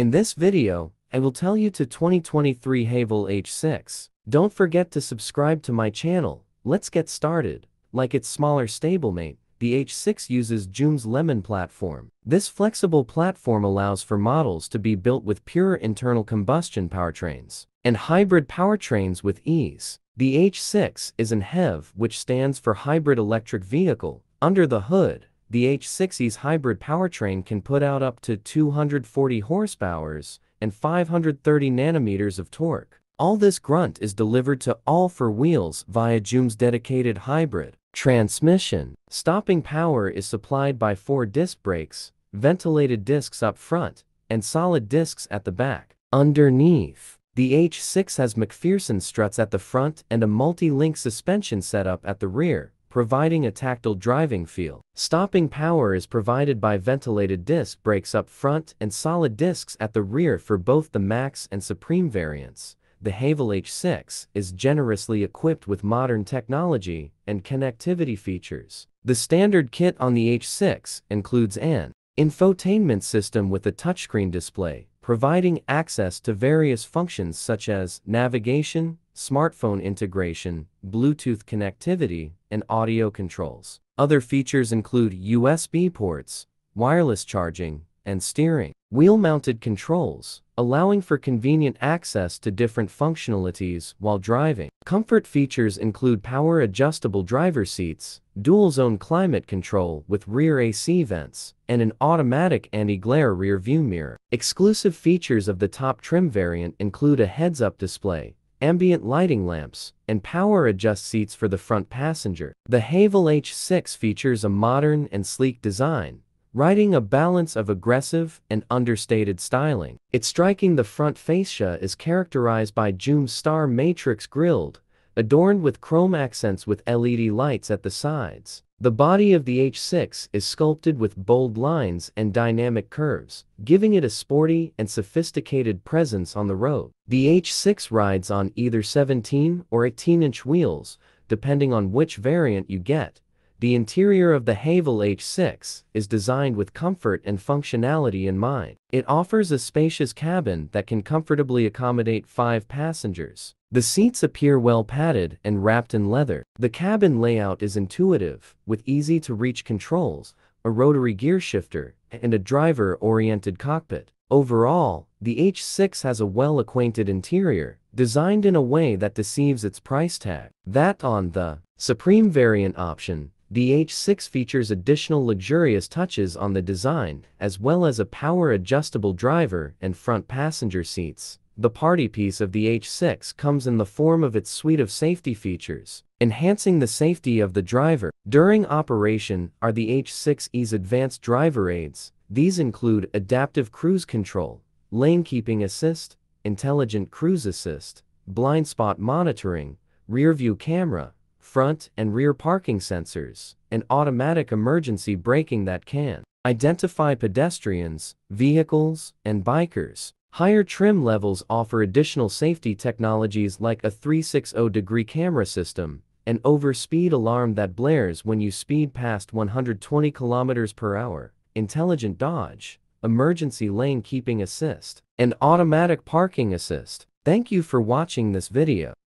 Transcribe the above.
In this video, I will tell you to 2023 Haval H6. Don't forget to subscribe to my channel. Let's get started. Like its smaller stablemate, the H6 uses GWM's Lemon platform. This flexible platform allows for models to be built with pure internal combustion powertrains and hybrid powertrains with ease. The H6 is an HEV which stands for Hybrid Electric Vehicle. Under the hood, the H6's hybrid powertrain can put out up to 240 horsepower and 530 nanometers of torque. All this grunt is delivered to all four wheels via GWM's dedicated hybrid transmission. Stopping power is supplied by four disc brakes, ventilated discs up front, and solid discs at the back. Underneath, the H6 has MacPherson struts at the front and a multi-link suspension setup at the rear, providing a tactile driving feel. Stopping power is provided by ventilated disc brakes up front and solid discs at the rear for both the Max and Supreme variants. The Haval H6 is generously equipped with modern technology and connectivity features. The standard kit on the H6 includes an infotainment system with a touchscreen display, providing access to various functions such as navigation, smartphone integration, Bluetooth connectivity, and audio controls. Other features include USB ports, wireless charging, and steering. Wheel-mounted controls, allowing for convenient access to different functionalities while driving. Comfort features include power-adjustable driver seats, dual-zone climate control with rear AC vents, and an automatic anti-glare rear-view mirror. Exclusive features of the top trim variant include a heads-up display, ambient lighting lamps, and power adjust seats for the front passenger. The Haval H6 features a modern and sleek design, riding a balance of aggressive and understated styling. Its striking the front fascia is characterized by GWM's Star Matrix grilled, adorned with chrome accents with LED lights at the sides. The body of the H6 is sculpted with bold lines and dynamic curves, giving it a sporty and sophisticated presence on the road. The H6 rides on either 17 or 18-inch wheels, depending on which variant you get. The interior of the Haval H6 is designed with comfort and functionality in mind. It offers a spacious cabin that can comfortably accommodate five passengers. The seats appear well padded and wrapped in leather. The cabin layout is intuitive, with easy-to-reach controls, a rotary gear shifter, and a driver-oriented cockpit. Overall, the H6 has a well-acquainted interior, designed in a way that deceives its price tag. That on the Supreme variant option, the H6 features additional luxurious touches on the design, as well as a power-adjustable driver and front passenger seats. The party piece of the H6 comes in the form of its suite of safety features, enhancing the safety of the driver. During operation are the H6E's advanced driver aids. These include adaptive cruise control, lane keeping assist, intelligent cruise assist, blind spot monitoring, rear view camera, front and rear parking sensors, and automatic emergency braking that can identify pedestrians, vehicles, and bikers. Higher trim levels offer additional safety technologies like a 360-degree camera system, an overspeed alarm that blares when you speed past 120 km per hour, intelligent dodge, emergency lane keeping assist, and automatic parking assist. Thank you for watching this video.